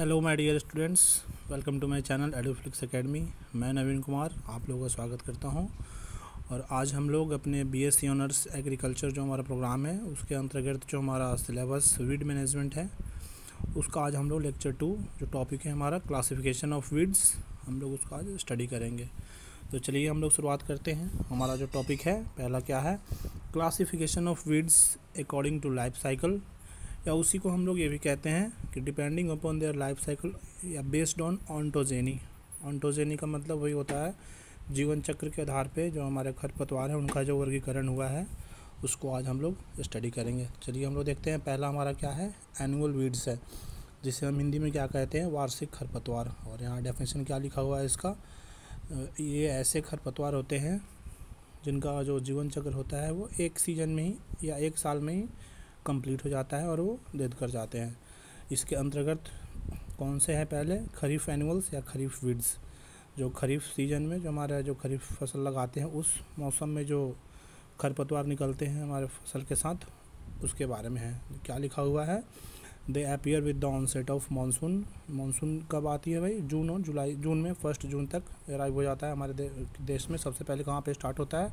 Hello my dear students welcome to my channel Edoflix academy मैं नवीन कुमार, आप लोगों का स्वागत करता हूँ। और आज हम लोग अपने बीएससी ऑनर्स एग्रीकल्चर जो हमारा प्रोग्राम है, उसके अंतर्गत जो हमारा सिलेबस वीड मैनेजमेंट है, उसका आज हम लोग लेक्चर टू जो टॉपिक है हमारा क्लासिफिकेशन ऑफ़ वीड्स हम लोग उसका आज स्टडी करेंगे। तो चलिए हम लोग शुरुआत करते हैं। हमारा जो टॉपिक है, पहला क्या है? Classification of weeds according to life cycle या उसी को हम लोग ये भी कहते हैं कि depending upon their life cycle या बेस्ड ऑन ऑन्टोजेनी ऑन्टोजेनी का मतलब वही होता है, जीवन चक्र के आधार पे जो हमारे खरपतवार हैं, उनका जो वर्गीकरण हुआ है, उसको आज हम लोग स्टडी करेंगे। चलिए हम लोग देखते हैं पहला हमारा क्या है? एनुअल वीड्स है, जिसे हम हिंदी में क्या कहते हैं? वार्षिक खरपतवार। और यहाँ डेफिनेशन क्या लिखा हुआ है इसका? ये ऐसे खरपतवार होते हैं, जिनका जो जीवन चक्र होता है, वो एक सीज़न में ही या एक साल में ही कंप्लीट हो जाता है और वो डेथ कर जाते हैं। इसके अंतर्गत कौन से हैं पहले? खरीफ एनिमल्स या खरीफ वीड्स? जो खरीफ सीज़न में जो हमारे जो खरीफ फ़सल लगाते हैं उस मौसम में जो खरपतवार निकलते हैं हमारे फ़सल के साथ उसके बारे में है। क्या लिखा हुआ है? They appear with the onset of monsoon monsoon कब आती है भाई? जून और जुलाई। जून में फ़र्स्ट जून तक अराइव हो जाता है हमारे दे, देश में। सबसे पहले कहाँ पे स्टार्ट होता है?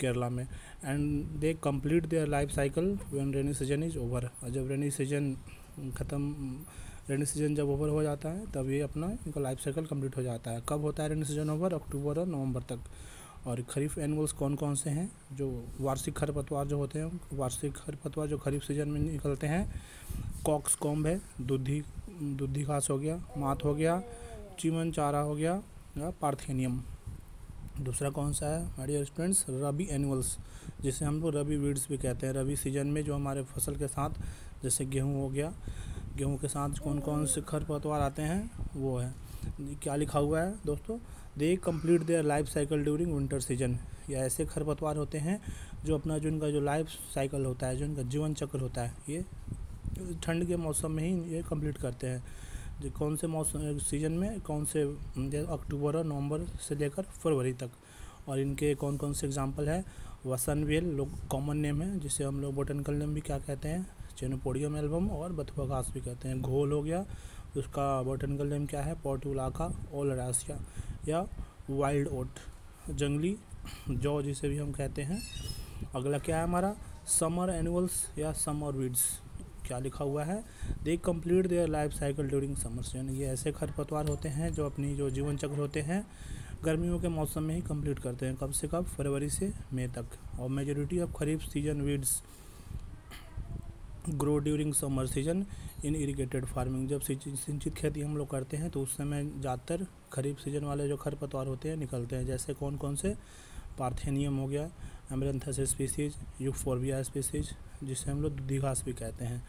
केरला में। And they complete their life cycle when rainy season is over और जब रेनी सीज़न ख़त्म रेनी सीज़न जब ओवर हो जाता है, तब ये अपना इनका लाइफ साइकिल कंप्लीट हो जाता है। कब होता है रेनी सीज़न ओवर अक्टूबर और नवंबर तक। और खरीफ एनिमल्स कौन कौन से हैं? जो वार्षिक खरपतवार जो होते हैं, वार्षिक खरपतवार जो खरीफ सीज़न में निकलते हैं कॉक्स कॉम्ब है, दुधी दुधी घास हो गया मात हो गया चीमन चारा हो गया, या पार्थेनियम। दूसरा कौन सा है? हमारे स्टूडेंट्स रबी एनिमल्स जिसे हम लोग रबी वीड्स भी कहते हैं। रबी सीज़न में जो हमारे फ़सल के साथ, जैसे गेहूँ हो गया, गेहूँ के साथ कौन कौन से खरपतवार आते हैं, वो है। क्या लिखा हुआ है दोस्तों? They complete their life cycle during winter season या ऐसे खरपतवार होते हैं जो अपना जो इनका जो लाइफ साइकिल होता है, जो इनका जीवन चक्र होता है, ये ठंड के मौसम में ही ये कंप्लीट करते हैं। जो कौन से मौसम सीज़न में कौन से अक्टूबर और नवंबर से लेकर फरवरी तक? और इनके कौन कौन से एग्जांपल है? वसन वेल लोग कॉमन नेम है, जिसे हम लोग बोटनिकल नेम भी क्या कहते हैं? चेनोपोडियम एल्बम और बथुआ घास भी कहते हैं। घोल हो गया, उसका बोटनिकल नेम क्या है? पोर्टुलाका ओलरासिया या वाइल्ड ओट जंगली जौ जिसे भी हम कहते हैं। अगला क्या है हमारा? समर एनुअल्स या समर वीड्स क्या लिखा हुआ है? They complete their life cycle during summer season ये ऐसे खरपतवार होते हैं जो अपनी जो जीवन चक्र होते हैं, गर्मियों के मौसम में ही कंप्लीट करते हैं कब से कब फरवरी से मई तक। और majority of kharif season weeds grow during summer season in irrigated farming जब सिंचित खेती हम लोग करते हैं तो उस समय ज़्यादातर खरीफ सीज़न वाले जो खरपतवार होते हैं निकलते हैं। जैसे कौन कौन से? पार्थेनियम हो गया एमरेंथस स्पीसीज यूफोरबिया स्पीसीज जिसे हम लोग दूधी घास भी कहते हैं।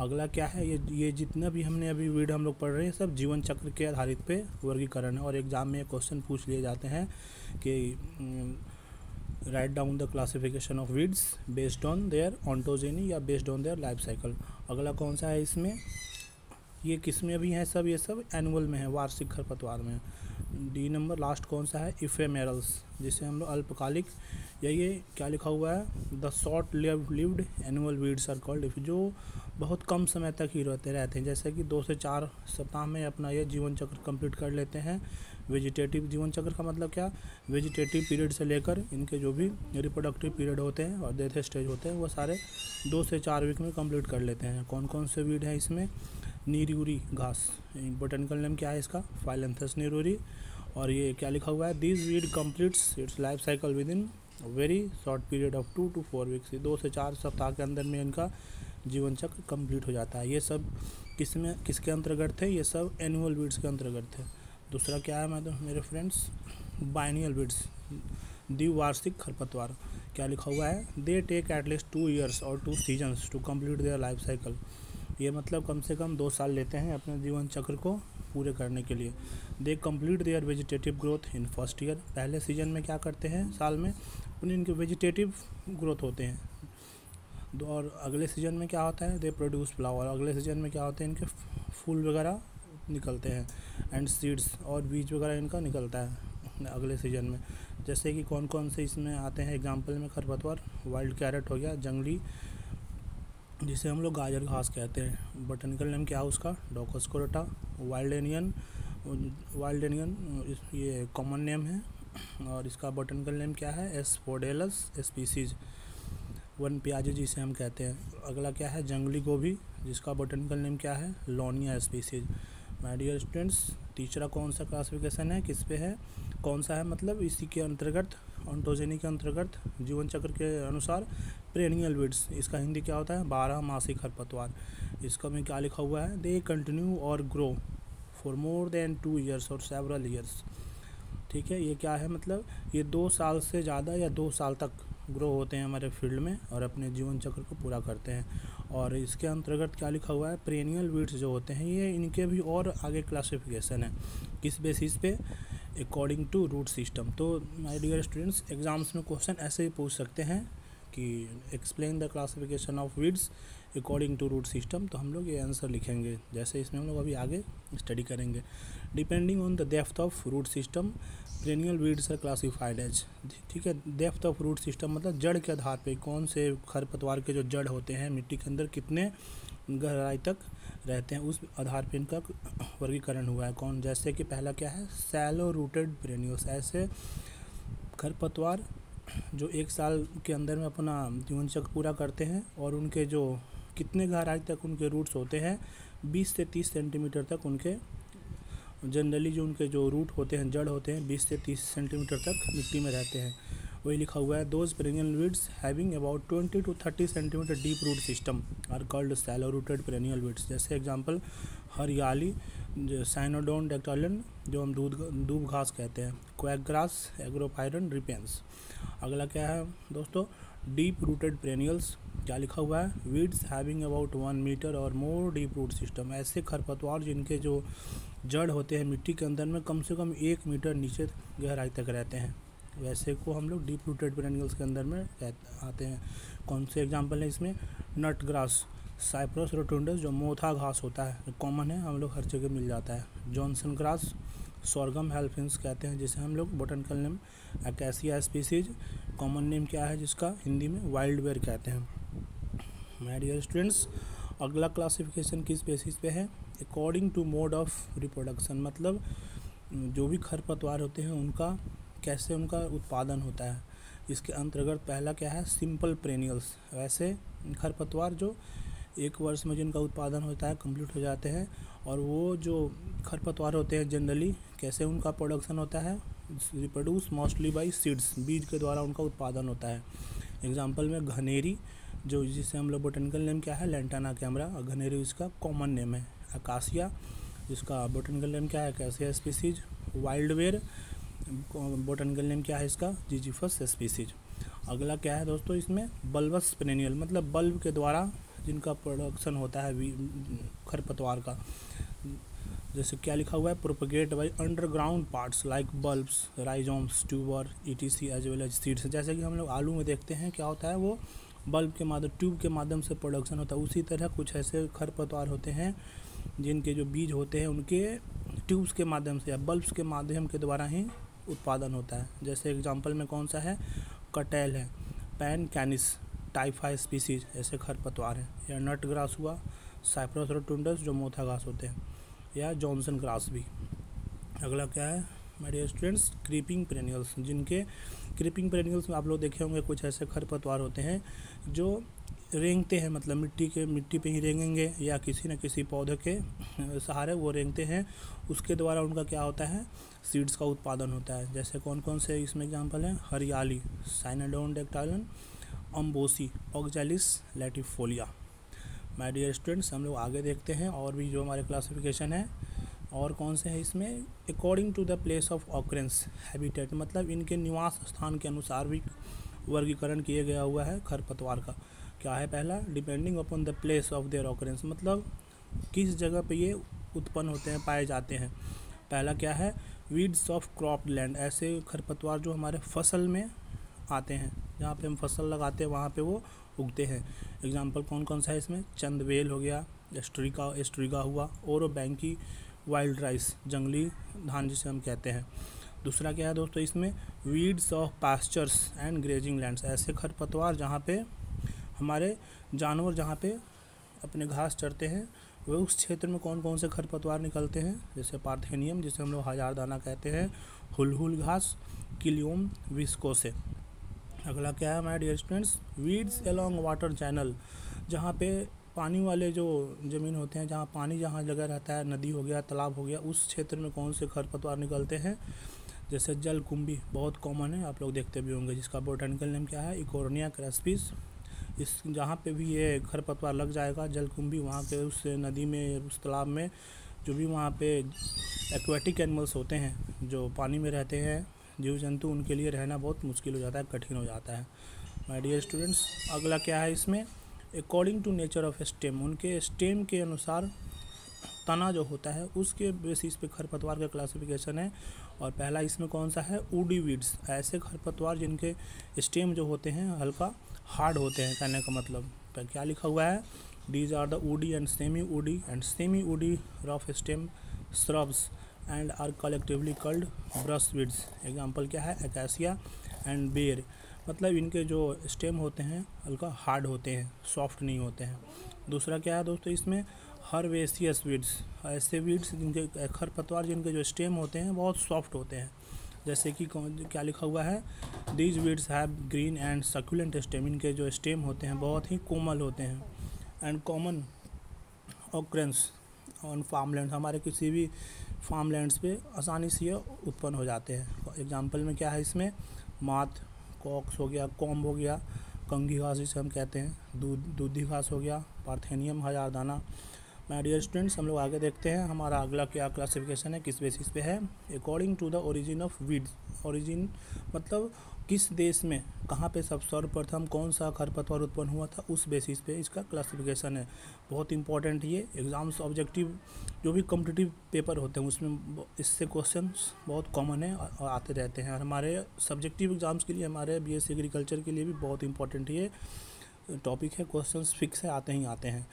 अगला क्या है? ये ये जितना भी हमने अभी वीड हम लोग पढ़ रहे हैं, सब जीवन चक्र के आधारित पे वर्गीकरण है। और एग्ज़ाम में क्वेश्चन पूछ लिए जाते हैं कि write down the classification of weeds based on their ontogeny या based on their life cycle अगला कौन सा है इसमें? ये किसमें भी हैं सब, ये सब एनुअल में है, वार्षिक खरपतवार में डी नंबर लास्ट कौन सा है? इफेमेरल्स जिसे हम लोग अल्पकालिक, या ये क्या लिखा हुआ है? The short lived annual weeds are called जो बहुत कम समय तक ही रहते रहते हैं, जैसे कि दो से चार सप्ताह में अपना ये जीवन चक्र कंप्लीट कर लेते हैं। वेजिटेटिव जीवन चक्र का मतलब क्या? वेजिटेटिव पीरियड से लेकर इनके जो भी रिप्रोडक्टिव पीरियड होते हैं, और डेथ स्टेज होते हैं, वो सारे दो से चार वीक में कंप्लीट कर लेते हैं। कौन कौन से वीड हैं इसमें? नीरूरी घास। बोटेनिकल नेम क्या है इसका? फाइलेंथस नीरूरी। और ये क्या लिखा हुआ है? This weed completes its life cycle within very short period of two to four weeks दो से चार सप्ताह के अंदर में इनका जीवन चक्र कंप्लीट हो जाता है। ये सब किसमें, किसके अंतर्गत थे ये सब एनुअल बीड्स के अंतर्गत थे दूसरा क्या है मैं तो मेरे फ्रेंड्स बाइनियल बीड्स द्विवार्षिक खरपतवार। क्या लिखा हुआ है? They take at least two years और two seasons to complete their life cycle ये मतलब कम से कम दो साल लेते हैं अपने जीवन चक्र को पूरे करने के लिए। They complete their vegetative growth in first year पहले सीज़न में क्या करते हैं? साल में अपने इनके वेजिटेटिव ग्रोथ होते हैं। और अगले सीज़न में क्या होता है? दे प्रोड्यूस फ्लावर अगले सीज़न में क्या होते हैं? इनके फूल वगैरह निकलते हैं एंड सीड्स और बीज वगैरह इनका निकलता है अगले सीज़न में। जैसे कि कौन कौन से इसमें आते हैं? एग्ज़ाम्पल में खरपतवार वाइल्ड कैरेट हो गया, जंगली जिसे हम लोग गाजर घास कहते हैं। बटनिकल नेम क्या है उसका? डोकस्कोरटा वाइल्ड एनियन वाइल्ड एनियन ये कॉमन नेम है। और इसका बटनिकल नेम क्या है? एसपोडेलस स्पीसीज। वन प्याज जिसे हम कहते हैं। अगला क्या है? जंगली गोभी, जिसका बटनिकल नेम क्या है? Launaea species. My dear students तीसरा कौन सा क्लासिफिकेशन है? किस पे है? कौन सा है? मतलब इसी के अंतर्गत ऑन्टोजेनी के अंतर्गत जीवन चक्र के अनुसार प्रेनियल विड्स इसका हिंदी क्या होता है? बारह मासी खरपतवार। इसका में क्या लिखा हुआ है? दे कंटिन्यू और grow for more than two years और सेवरल ईयर्स ठीक है, ये क्या है मतलब? ये दो साल से ज़्यादा या दो साल तक ग्रो होते हैं हमारे फ़ील्ड में और अपने जीवन चक्र को पूरा करते हैं। और इसके अंतर्गत क्या लिखा हुआ है? प्रेनियल वीड्स जो होते हैं, ये इनके भी और आगे क्लासिफिकेशन है। किस बेसिस पे? अकॉर्डिंग टू रूट सिस्टम तो माय डियर स्टूडेंट्स एग्ज़ाम्स में क्वेश्चन ऐसे ही पूछ सकते हैं कि explain the classification of weeds according to root system तो हम लोग ये आंसर लिखेंगे। जैसे इसमें हम लोग अभी आगे स्टडी करेंगे। Depending on the depth of root system perennial weeds are classified as ठीक है डेप्थ ऑफ़ रूट सिस्टम मतलब जड़ के आधार पर कौन से खरपतवार के जो जड़ होते हैं, मिट्टी के अंदर कितने गहराई तक रहते हैं, उस आधार पर इनका वर्गीकरण हुआ है। कौन? जैसे कि पहला क्या है? सैलो रूटेड पेरेनियल्स ऐसे खरपतवार जो एक साल के अंदर में अपना जीवन चक्र पूरा करते हैं और उनके जो कितने गहराई तक उनके रूट्स होते हैं 20 से 30 सेंटीमीटर तक उनके, जनरली जो उनके जो रूट होते हैं, जड़ होते हैं 20 से 30 सेंटीमीटर तक मिट्टी में रहते हैं। वही लिखा हुआ है those perennial weeds having about 20 to 30 centimetre deep root system are called shallow rooted perennial weeds जैसे एग्ज़ाम्पल हरियाली साइनोडोन डेक्टालिन जो हम दूध, दूब घास कहते हैं क्वैक ग्रास एग्रोफायरन रिपेंस अगला क्या है दोस्तों? डीप रूटेड पेरेनियल्स क्या लिखा हुआ है? Weeds having about one metre और मोर डीप रूट सिस्टम ऐसे खरपतवार जिनके जो जड़ होते हैं मिट्टी के अंदर में कम से कम एक मीटर नीचे गहराई तक रहते हैं। वैसे को हम लोग डीप रूटेड पेरेनियल्स के अंदर में आते हैं। कौन से एग्ज़ाम्पल है इसमें? नट ग्रास साइप्रस रोटुंडस जो मोथा घास होता है कॉमन है, हम लोग हर जगह मिल जाता है। जॉनसन ग्रास सॉर्गम हेल्फिंस कहते हैं, जिसे हम लोग botanical name Acacia species common name क्या है जिसका हिंदी में वाइल्ड वेयर कहते हैं। माय डियर स्टूडेंट्स अगला क्लासिफिकेशन किस बेसिस पे है? According to mode of reproduction मतलब जो भी खरपतवार होते हैं, उनका कैसे उनका उत्पादन होता है। इसके अंतर्गत पहला क्या है? सिंपल प्रेनियल्स वैसे खरपतवार जो एक वर्ष में जिनका उत्पादन होता है कंप्लीट हो जाते हैं और वो जो खरपतवार होते हैं जनरली कैसे उनका प्रोडक्शन होता है? रिप्रोड्यूस मोस्टली बाई सीड्स बीज के द्वारा उनका उत्पादन होता है। एग्ज़ाम्पल में घनेरी, जो जिसे हम लोग बोटेनिकल नेम क्या है? लेंटाना कैमरा और घनेरी इसका कॉमन नेम है। अकासिया जिसका बोटेनिकल नेम क्या है? कैसिया स्पीसीज वाइल्ड वेयर बोटेनिकल नेम क्या है इसका? जीजीफस स्पीसीज अगला क्या है दोस्तों इसमें? बल्बस पेनेनियल मतलब बल्ब के द्वारा जिनका प्रोडक्शन होता है खरपतवार का। जैसे क्या लिखा हुआ है? Propagate by underground parts like bulbs rhizomes tuber ETC as well as seeds जैसे कि हम लोग आलू में देखते हैं क्या होता है वो? बल्ब के माध्यम ट्यूब के माध्यम से प्रोडक्शन होता है। उसी तरह कुछ ऐसे खरपतवार होते हैं जिनके जो बीज होते हैं उनके ट्यूब्स के माध्यम से या बल्ब्स के माध्यम के द्वारा ही उत्पादन होता है। जैसे एग्जांपल में कौन सा है? कटेल है, पैन, कैनिस टाइफाई स्पीसीज ऐसे खरपतवार हैं। या नट ग्रास हुआ साइप्रस रोटुंडस जो मोथा घास होते हैं, या जॉनसन ग्रास भी। अगला क्या है? मेरे स्टूडेंट्स क्रीपिंग पेरेनियल्स जिनके क्रीपिंग पेरेनियल्स में आप लोग देखे होंगे, कुछ ऐसे खरपतवार होते हैं, जो रेंगते हैं मतलब मिट्टी के, मिट्टी पे ही रेंगेंगे या किसी न किसी पौधे के सहारे वो रेंगते हैं। उसके द्वारा उनका क्या होता है? सीड्स का उत्पादन होता है। जैसे कौन कौन से इसमें एग्जांपल हैं? हरियाली, Cynodon dactylon अम्बोसी Oxalis latifolia. My dear students हम लोग आगे देखते हैं और भी जो हमारे क्लासिफिकेशन है। और कौन से हैं इसमें? According to the place of occurrence habitat मतलब इनके निवास स्थान के अनुसार भी वर्गीकरण किया गया हुआ है खरपतवार का। क्या है पहला? Depending upon the place of their occurrence मतलब किस जगह पे ये उत्पन्न होते हैं, पाए जाते हैं। पहला क्या है? वीड्स ऑफ़ क्रॉप लैंड ऐसे खरपतवार जो हमारे फ़सल में आते हैं। जहाँ पे हम फ़सल लगाते हैं, वहाँ पे वो उगते हैं। एग्ज़ाम्पल कौन कौन सा है इसमें? चंदवेल हो गया, एस्ट्रिका एस्ट्रिगा हुआ, और बैंकी वाइल्ड राइस जंगली धान जिसे हम कहते हैं। दूसरा क्या है दोस्तों इसमें? Weeds of pastures and grazing lands ऐसे खरपतवार जहाँ पे हमारे जानवर जहाँ पे अपने घास चरते हैं वह उस क्षेत्र में कौन कौन से खरपतवार निकलते हैं? जैसे पार्थेनियम, जिसे हम लोग हज़ार दाना कहते हैं, हुलहुल घास, किलियोम, विस्कोसे। अगला क्या है हमारे dear students weeds along water channel जहाँ पे पानी वाले जो ज़मीन होते हैं, जहाँ पानी जहाँ जगह रहता है, नदी हो गया, तालाब हो गया, उस क्षेत्र में कौन से खरपतवार निकलते हैं? जैसे जल कुंभी बहुत कॉमन है, आप लोग देखते भी होंगे, जिसका बोटेनिकल नेम क्या है? इकोरनिया क्रैस्पिस इस जहाँ पे भी ये खरपतवार लग जाएगा, जल कुंभी, वहाँ के उस नदी में, उस तालाब में जो भी वहाँ पे एक्वेटिक एनिमल्स होते हैं, जो पानी में रहते हैं जीव जंतु उनके लिए रहना बहुत मुश्किल हो जाता है, कठिन हो जाता है। माय डियर स्टूडेंट्स अगला क्या है इसमें? According to nature of stem उनके स्टेम के अनुसार तना जो होता है, उसके बेसिस पे खरपतवार का क्लासिफिकेशन है। और पहला इसमें कौन सा है? ऊडी वीड्स ऐसे खरपतवार जिनके स्टेम जो होते हैं, हल्का हार्ड होते हैं, कहने का मतलब। क्या लिखा हुआ है? These are the woody and semi woody and semi woody rough stem shrubs and are collectively called brush weeds example क्या है? एकासिया एंड बेर मतलब इनके जो स्टेम होते हैं, हल्का हार्ड होते हैं सॉफ्ट नहीं होते हैं। दूसरा क्या है दोस्तों इसमें? हरवेसियस वीड्स ऐसे वीड्स जिनके, खरपतवार जिनके जो स्टेम होते हैं, बहुत सॉफ्ट होते हैं। जैसे कि क्या लिखा हुआ है? These weeds have green and succulent stem इनके जो स्टेम होते हैं, बहुत ही कोमल होते हैं। And common occurrence on farmland हमारे किसी भी फार्मलैंड्स पे आसानी से ये उत्पन्न हो जाते हैं। एग्ज़ाम्पल में क्या है इसमें? मात कॉक्स हो गया कॉम्ब हो गया, कंघी घास जिसे हम कहते हैं, दूध, दूधी घास हो गया पार्थेनियम हज़ार दाना। माय डियर स्टूडेंट्स हम लोग आगे देखते हैं। हमारा अगला क्या क्लासिफिकेशन है? किस बेसिस पे है? According to the origin of weeds origin मतलब किस देश में, कहाँ पे सब सर्वप्रथम कौन सा खरपतवार उत्पन्न हुआ था, उस बेसिस पे इसका क्लासिफिकेशन है। बहुत इंपॉर्टेंट ये एग्ज़ाम्स ऑब्जेक्टिव जो भी कॉम्पिटिटिव पेपर होते हैं, उसमें इससे क्वेश्चन बहुत कॉमन है और आते रहते हैं। और हमारे सब्जेक्टिव एग्ज़ाम्स के लिए, हमारे बीएससी एग्रीकल्चर के लिए भी बहुत इंपॉर्टेंट ये टॉपिक है। क्वेश्चन फिक्स है, आते ही आते हैं।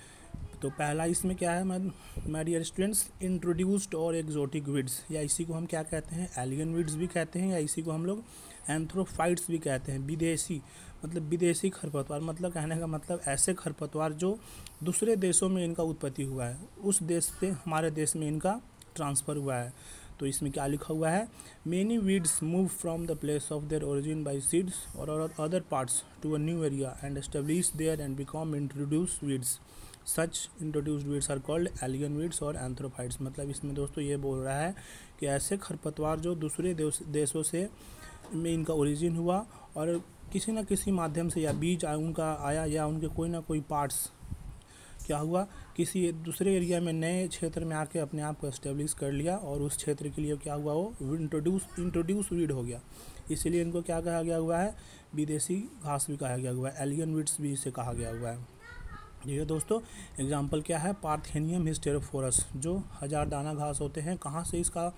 तो पहला इसमें क्या है माय डियर स्टूडेंट्स इंट्रोड्यूस्ड और एग्जोटिक विड्स या इसी को हम क्या कहते हैं एलियन विड्स भी कहते हैं, या इसी को हम लोग एंथ्रोफाइट्स भी कहते हैं, विदेशी मतलब विदेशी खरपतवार मतलब कहने का मतलब ऐसे खरपतवार जो दूसरे देशों में इनका उत्पत्ति हुआ है, उस देश से, हमारे देश में इनका ट्रांसफ़र हुआ है। तो इसमें क्या लिखा हुआ है many weeds move from the place of their origin by seeds और other parts to a new area and establish there and become introduce weeds such introduced weeds are called alien weeds और anthropophytes मतलब इसमें दोस्तों ये बोल रहा है कि ऐसे खरपतवार जो दूसरे देशों से में इनका ओरिजिन हुआ और किसी न किसी माध्यम से या बीज उनका आया या उनके कोई ना कोई पार्ट्स क्या हुआ, किसी दूसरे एरिया में नए क्षेत्र में आके अपने आप को इस्टेब्लिश कर लिया और उस क्षेत्र के लिए क्या हुआ, वो इंट्रोड्यूस इंट्रोड्यूस वीड हो गया। इसीलिए इनको क्या कहा गया हुआ है? विदेशी घास भी कहा गया हुआ है एलियन वीड्स भी इसे कहा गया हुआ है। ये दोस्तों एग्ज़ाम्पल क्या है? पार्थेनियम हिस्टेरोफोरस जो हज़ार दाना घास होते हैं कहाँ से इसका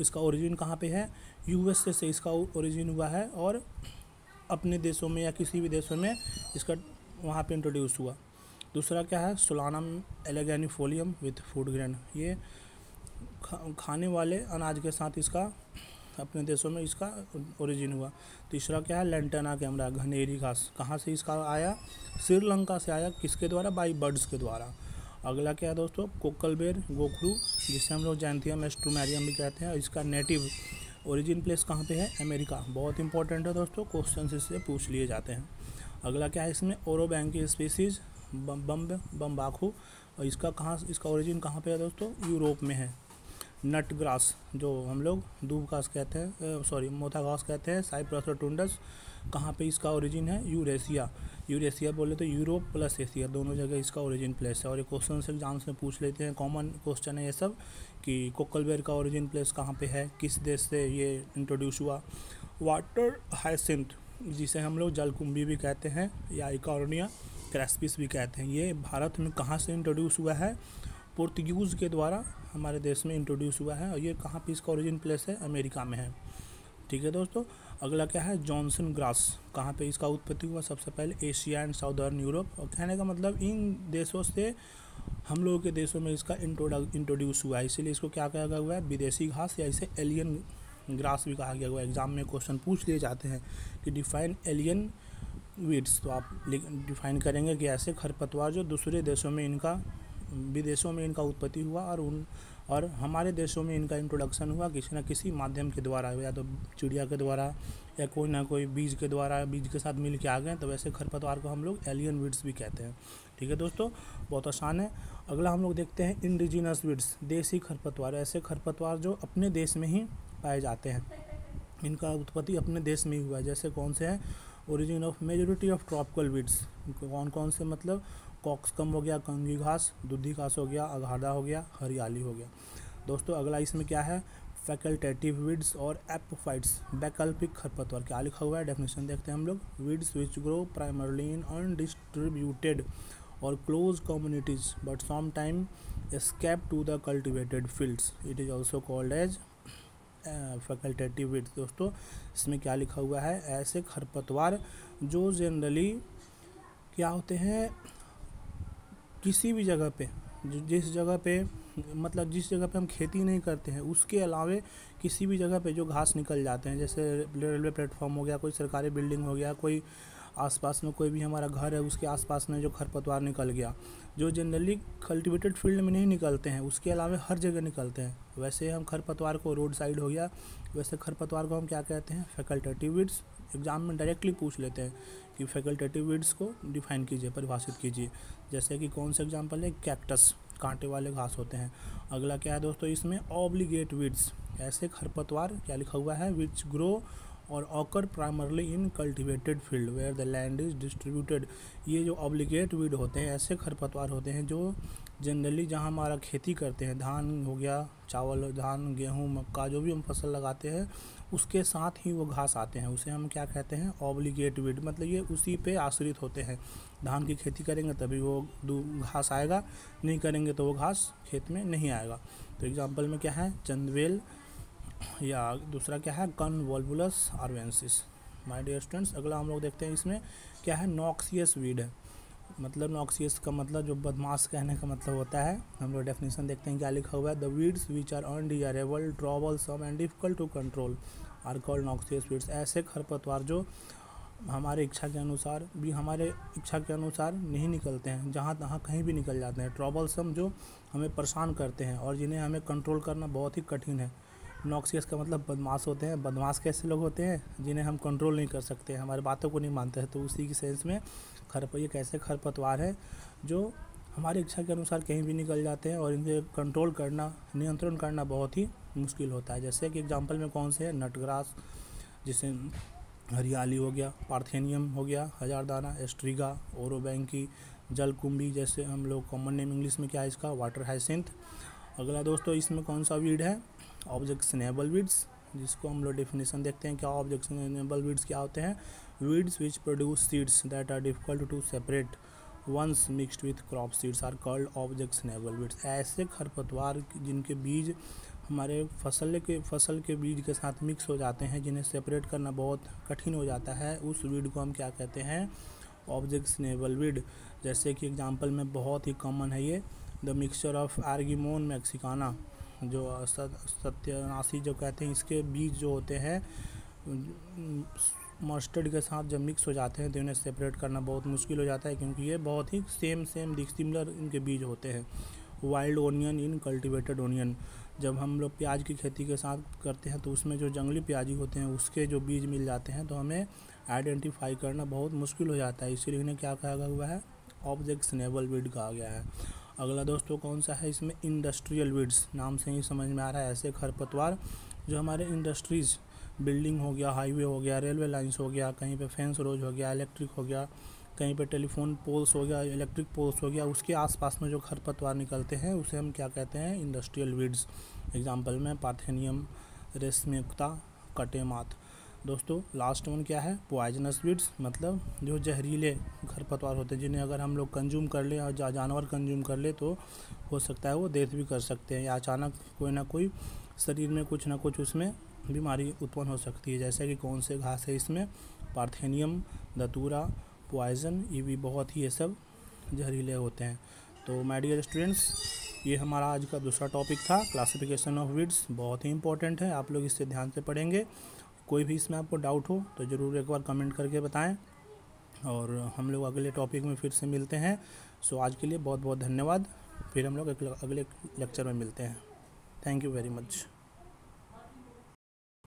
इसका ओरिजिन कहाँ पे है? यूएसए से इसका ओरिजिन हुआ है और अपने देशों में या किसी भी देशों में इसका वहाँ पे इंट्रोड्यूस हुआ। दूसरा क्या है? Solanum elaeagnifolium with food grain ये खा, खाने वाले अनाज के साथ इसका अपने देशों में इसका ओरिजिन हुआ। तीसरा क्या है? लेंटेना कैमरा घनेरी घास। कहाँ से इसका आया? श्रीलंका से आया किसके द्वारा? बाई बर्ड्स के द्वारा। अगला क्या है दोस्तों? कोकलबेर गोखरू जिसे हम लोग जैंथियम एस्ट्रोमेरियम भी कहते हैं। इसका नेटिव ओरिजिन प्लेस कहाँ पे है? अमेरिका बहुत इंपॉर्टेंट है दोस्तों क्वेश्चन इससे पूछ लिए जाते हैं। अगला क्या है इसमें? ओरोबैंक की स्पीसीज बम्ब बम्बाखू और इसका कहाँ, इसका ओरिजिन कहाँ पे है दोस्तों? यूरोप में है। नट ग्रास, जो हम लोग दूब घास कहते हैं सॉरी मोथा घास कहते हैं साइप्रस टुंडस कहाँ पे इसका ओरिजिन है? यूरेशिया यूरेशिया बोले तो यूरोप प्लस एशिया दोनों जगह इसका ओरिजिन प्लेस है। और ये क्वेश्चन से एग्ज़ाम्स में पूछ लेते हैं कॉमन क्वेश्चन है ये सब, कि कोकलबेर का ओरिजिन प्लेस कहाँ पे है? किस देश से ये इंट्रोड्यूस हुआ? वाटर हाइसिंथ जिसे हम लोग जलकुंभी भी कहते हैं, या इकॉर्निया क्रैस्पिस भी कहते हैं। ये भारत में कहाँ से इंट्रोड्यूस हुआ है? पुर्तगीज़ के द्वारा हमारे देश में इंट्रोड्यूस हुआ है और ये कहाँ पे इसका ओरिजिन प्लेस है? अमेरिका में है। ठीक है दोस्तों? अगला क्या है? जॉनसन ग्रास कहाँ पे इसका उत्पत्ति हुआ? सबसे पहले एशिया एंड साउदर्न यूरोप और कहने का मतलब इन देशों से हम लोगों के देशों में इसका इंट्रोड्यूस हुआ है। इसीलिए इसको क्या कहा गया हुआ है? विदेशी घास या इसे एलियन ग्रास भी कहा गया हुआ है। एग्ज़ाम में क्वेश्चन पूछ लिए जाते हैं कि डिफाइन एलियन वीड्स तो आप डिफाइन करेंगे कि ऐसे खरपतवार जो दूसरे देशों में इनका विदेशों में इनका उत्पत्ति हुआ और उन, और हमारे देशों में इनका इंट्रोडक्शन हुआ किसी न किसी माध्यम के द्वारा, या तो चिड़िया के द्वारा, या कोई ना कोई बीज के द्वारा, बीज के साथ मिल के आ गए तो वैसे खरपतवार को हम लोग एलियन वीड्स भी कहते हैं। ठीक है दोस्तों, बहुत आसान है। अगला हम लोग देखते हैं इंडिजिनस वीड्स देसी खरपतवार, ऐसे खरपतवार जो अपने देश में ही पाए जाते हैं। इनका उत्पत्ति अपने देश में ही हुआ जैसे कौन से हैं? Origin of majority of tropical weeds कौन कौन से मतलब कॉक्सकम हो गया कंगी घास, दूधी घास हो गया अघाड़ा हो गया, हरियाली हो गया। दोस्तों, अगला इसमें क्या है? फैकल्टेटिव विड्स और एपोफाइट्स वैकल्पिक खरपतवार। क्या लिखा हुआ है? डेफिनेशन देखते हैं हम लोग। Weeds which grow primarily in undistributed और close communities but some time escape to the cultivated fields it is also called as facultative weeds दोस्तों, इसमें क्या लिखा हुआ है? ऐसे खरपतवार जो जनरली क्या होते हैं? किसी भी जगह पे जिस जगह पे मतलब जिस जगह पे हम खेती नहीं करते हैं, उसके अलावे किसी भी जगह पे जो घास निकल जाते हैं, जैसे रेलवे प्लेटफॉर्म हो गया, कोई सरकारी बिल्डिंग हो गया, कोई आसपास में कोई भी हमारा घर है, उसके आसपास में जो खरपतवार निकल गया, जो जनरली कल्टिवेटेड फ़ील्ड में नहीं निकलते हैं, उसके अलावा हर जगह निकलते हैं। वैसे हम खरपतवार को रोड साइड हो गया, वैसे खरपतवार को हम क्या कहते हैं? फैकल्टेटिव विड्स एग्ज़ाम में डायरेक्टली पूछ लेते हैं कि फैकल्टेटिव विड्स को डिफाइन कीजिए, परिभाषित कीजिए। जैसे कि कौन सा एग्ज़ाम्पल है? कैक्टस कांटे वाले घास होते हैं। अगला क्या है दोस्तों? इसमें ऑब्लिगेट विड्स ऐसे खरपतवार क्या लिखा हुआ है? विच ग्रो और occur primarily in cultivated field where the land is distributed ये जो ऑब्लिगेट वीड होते हैं, ऐसे खरपतवार होते हैं जो जनरली जहाँ हमारा खेती करते हैं, धान हो गया, चावल, धान, गेहूँ, मक्का, जो भी हम फ़सल लगाते हैं, उसके साथ ही वो घास आते हैं। उसे हम क्या कहते हैं? ऑब्लिगेट वीड मतलब ये उसी पे आश्रित होते हैं। धान की खेती करेंगे तभी वो घास आएगा, नहीं करेंगे तो वो घास खेत में नहीं आएगा। तो एग्ज़ाम्पल में क्या है? चंदवेल या दूसरा क्या है? Convolvulus arvensis my dear students अगला हम लोग देखते हैं इसमें क्या है? नॉक्सियस वीड है। मतलब नॉक्सियस का मतलब जो बदमाश कहने का मतलब होता है, हम लोग डेफिनेशन देखते हैं क्या लिखा हुआ है? The weeds which are undesirable troublesome and difficult to control are called noxious weeds ऐसे खरपतवार जो हमारे इच्छा के अनुसार, भी हमारे इच्छा के अनुसार नहीं निकलते हैं। जहाँ तहाँ कहीं भी निकल जाते हैं। ट्रॉबल सम जो हमें परेशान करते हैं और जिन्हें हमें कंट्रोल करना बहुत ही कठिन है। नॉक्सियस का मतलब बदमाश होते हैं, बदमाश कैसे लोग होते हैं? जिन्हें हम कंट्रोल नहीं कर सकते, हमारी बातों को नहीं मानते हैं। तो उसी की सेंस में खरप, ये कैसे खरपतवार है, जो हमारी इच्छा के अनुसार कहीं भी निकल जाते हैं और इनसे कंट्रोल करना, नियंत्रण करना बहुत ही मुश्किल होता है। जैसे कि एग्ज़ाम्पल में कौन से है? नटग्रास, जिसे हरियाली हो गया, पार्थेनियम हो गया, हजारदाना, एस्ट्रीगा, ओरोबैंकी, जलकुंभी जैसे हम लोग कॉमन नेम इंग्लिश में क्या है इसका? वाटर हाइसिंथ अगला दोस्तों, इसमें कौन सा वीड है? ऑब्जेक्शनेबल वीड्स जिसको हम लोग डेफिनेशन देखते हैं क्या ऑब्जेक्शनेबल वीड्स क्या होते हैं? Weeds which produce seeds that are difficult to separate once mixed with crop seeds are called objectionable weeds ऐसे खरपतवार जिनके बीज हमारे फ़सल के फ़सल के बीज के साथ मिक्स हो जाते हैं, जिन्हें सेपरेट करना बहुत कठिन हो जाता है, उस वीड को हम क्या कहते हैं? ऑब्जेक्शनेबल वीड जैसे कि एग्जांपल में बहुत ही कॉमन है ये the mixture of Argemone mexicana जो सत्यानाशी जो कहते हैं, इसके बीज जो होते हैं, मस्टर्ड के साथ जब मिक्स हो जाते हैं तो इन्हें सेपरेट करना बहुत मुश्किल हो जाता है, क्योंकि ये बहुत ही सेम सेम सिमिलर इनके बीज होते हैं। Wild onion in cultivated onion जब हम लोग प्याज की खेती के साथ करते हैं तो उसमें जो जंगली प्याजी होते हैं, उसके जो बीज मिल जाते हैं तो हमें आइडेंटिफाई करना बहुत मुश्किल हो जाता है। इसीलिए इन्हें क्या कहा हुआ है? ऑब्जेक्शनेबल वीड कहा गया है। अगला दोस्तों कौन सा है इसमें इंडस्ट्रियल वीड्स नाम से ही समझ में आ रहा है, ऐसे खरपतवार जो हमारे इंडस्ट्रीज़ बिल्डिंग हो गया हाईवे हो गया रेलवे लाइंस हो गया, कहीं पे फेंस रोज हो गया इलेक्ट्रिक हो गया, कहीं पे टेलीफोन पोल्स हो गया इलेक्ट्रिक पोल्स हो गया, उसके आसपास में जो खरपतवार निकलते हैं, उसे हम क्या कहते हैं इंडस्ट्रियल वीड्स एग्ज़ाम्पल में पाथेनियम रेस्मिकता कटेमात दोस्तों लास्ट वन क्या है? पॉइजनस वीड्स मतलब जो जहरीले खरपतवार होते हैं, जिन्हें अगर हम लोग कंज्यूम कर लें और जानवर कंज्यूम कर ले तो हो सकता है वो डेथ भी कर सकते हैं या अचानक कोई ना कोई शरीर में कुछ ना कुछ उसमें बीमारी उत्पन्न हो सकती है। जैसे कि कौन से घास है इसमें? पार्थेनियम दतूरा पॉइजन ये भी बहुत ही ये सब जहरीले होते हैं। तो डियर स्टूडेंट्स ये हमारा आज का दूसरा टॉपिक था क्लासिफिकेशन ऑफ़ वीड्स बहुत ही इंपॉर्टेंट है, आप लोग इससे ध्यान से पढ़ेंगे। कोई भी इसमें आपको डाउट हो तो ज़रूर एक बार कमेंट करके बताएँ। और हम लोग अगले टॉपिक में फिर से मिलते हैं। सो आज के लिए बहुत बहुत धन्यवाद। फिर हम लोग अगले लेक्चर में मिलते हैं। Thank you very much